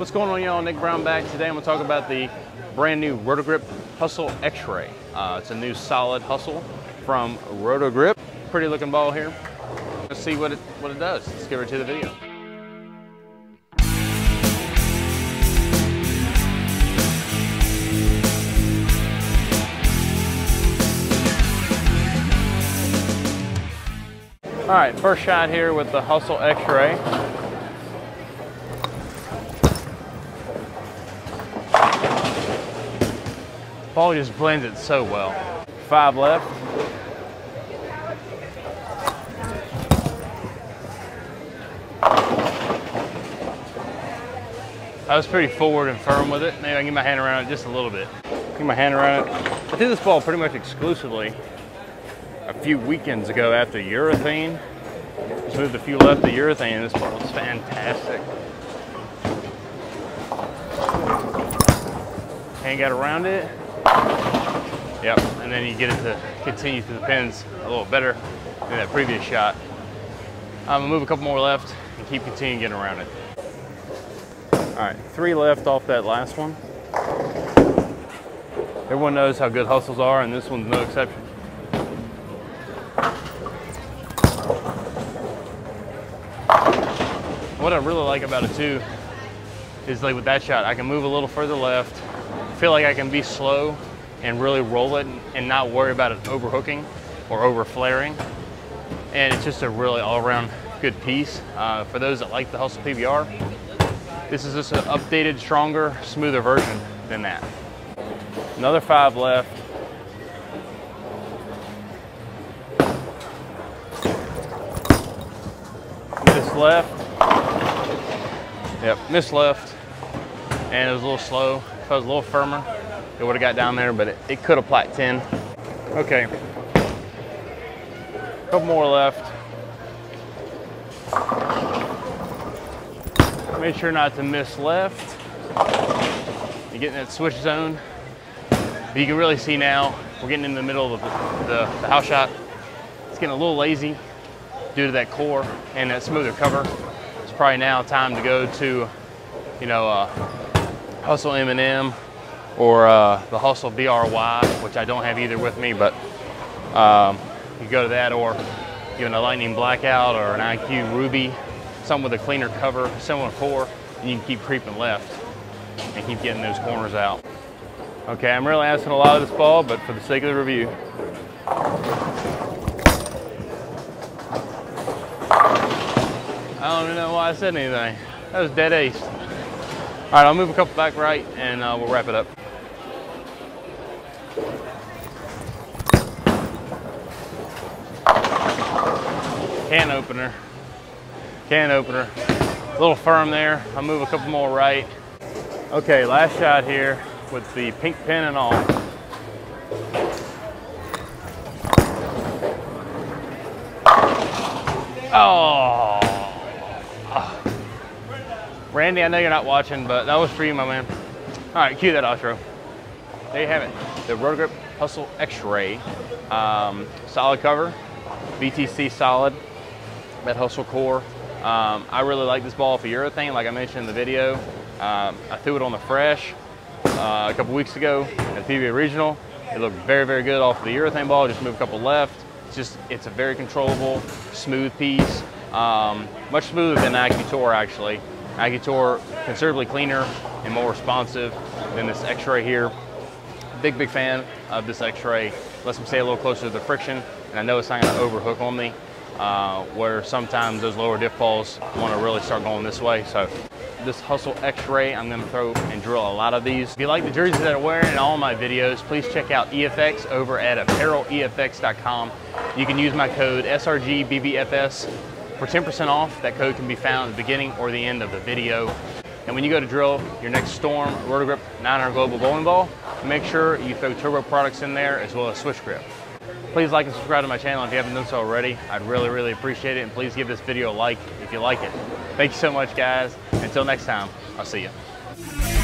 What's going on y'all? Nick Brown back. Today I'm going to talk about the brand new Rotogrip Hustle X-Ray. Uh, it's a new solid hustle from Rotogrip. Pretty looking ball here. Let's see what it, what it does. Let's get right to the video. All right, first shot here with the Hustle X-Ray. Ball just blends it so well. Five left. I was pretty forward and firm with it. Maybe I can get my hand around it just a little bit. Get my hand around it. I did this ball pretty much exclusively a few weekends ago after urethane. Just moved a few left of urethane. This ball is fantastic. Hand got around it. Yep, and then you get it to continue through the pins a little better than that previous shot. I'm gonna move a couple more left and keep continuing getting around it. All right, three left off that last one. Everyone knows how good hustles are, and this one's no exception. What I really like about it too is like with that shot, I can move a little further left, feel like I can be slow and really roll it and not worry about it overhooking or over flaring. And it's just a really all around good piece. Uh, for those that like the Hustle PBR, this is just an updated, stronger, smoother version than that. Another five left. Miss left. Yep, miss left. And it was a little slow. If I was a little firmer, it would have got down there, but it, it could have flat 10. Okay. A couple more left. Make sure not to miss left. You get in that switch zone. But you can really see now, we're getting in the middle of the, the, the house shot. It's getting a little lazy due to that core and that smoother cover. It's probably now time to go to, you know, uh, Hustle M&M or uh, the Hustle BRY, which I don't have either with me, but um, you go to that or even a Lightning Blackout or an IQ Ruby something with a cleaner cover, similar core, and you can keep creeping left and keep getting those corners out. Okay, I'm really asking a lot of this ball, but for the sake of the review. I don't even know why I said anything. That was dead ace. All right, I'll move a couple back right and uh, we'll wrap it up. Can opener can opener. A little firm there. I'll move a couple more right. Okay, last shot here with the pink pin and all. Oh. Randy, I know you're not watching, but that was for you, my man. All right, cue that outro. There you have it. The Rotogrip Hustle X-Ray. Um, solid cover, VTC solid, that hustle core. Um, I really like this ball for urethane, like I mentioned in the video. Um, I threw it on the fresh uh, a couple weeks ago at PBA Regional. It looked very, very good off of the urethane ball, just move a couple left. It's just, it's a very controllable, smooth piece. Um, much smoother than AccuTour actually. AccuTour considerably cleaner and more responsive than this X-Ray here. Big, big fan of this X-Ray. Lets me stay a little closer to the friction, and I know it's not gonna overhook on me uh, where sometimes those lower diff balls want to really start going this way. So this Hustle X-Ray, I'm to throw and drill a lot of these. If you like the jerseys that I'm wearing in all my videos, please check out EFX over at apparelefx.com. You can use my code SRGBBFS for 10% off. That code can be found at the beginning or the end of the video. And when you go to drill your next Storm Rotogrip 900 Global Bowling Ball, make sure you throw turbo products in there as well as switch grip. Please like and subscribe to my channel if you haven't done so already. I'd really, really appreciate it. And please give this video a like if you like it. Thank you so much, guys. Until next time, I'll see you.